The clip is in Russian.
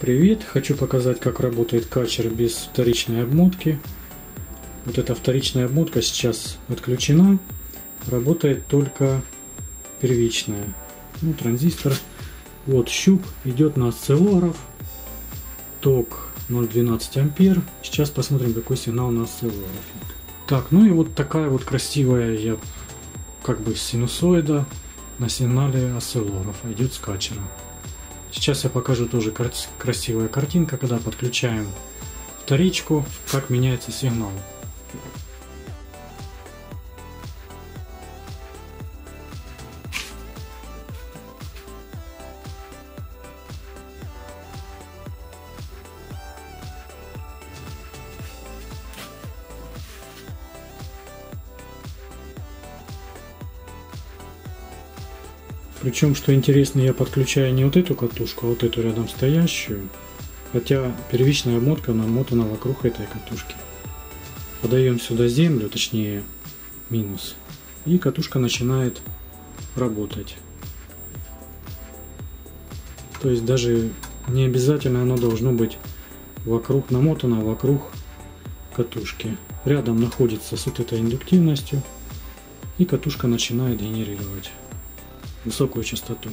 Привет! Хочу показать, как работает качер без вторичной обмотки. Вот эта вторичная обмотка сейчас отключена. Работает только первичная. Ну, транзистор. Вот щуп идет на осциллограф. Ток 0,12 ампер. Сейчас посмотрим, какой сигнал на осциллографе. Так, ну и вот такая вот красивая я как бы синусоида на сигнале осциллографа идет с качера. Сейчас я покажу тоже красивая картинка, когда подключаем вторичку, как меняется сигнал. Причем, что интересно, я подключаю не вот эту катушку, а вот эту рядом стоящую. Хотя первичная обмотка намотана вокруг этой катушки. Подаем сюда землю, точнее минус. И катушка начинает работать. То есть даже не обязательно оно должно быть вокруг намотано, вокруг катушки. Рядом находится с вот этой индуктивностью и катушка начинает генерировать высокую частоту.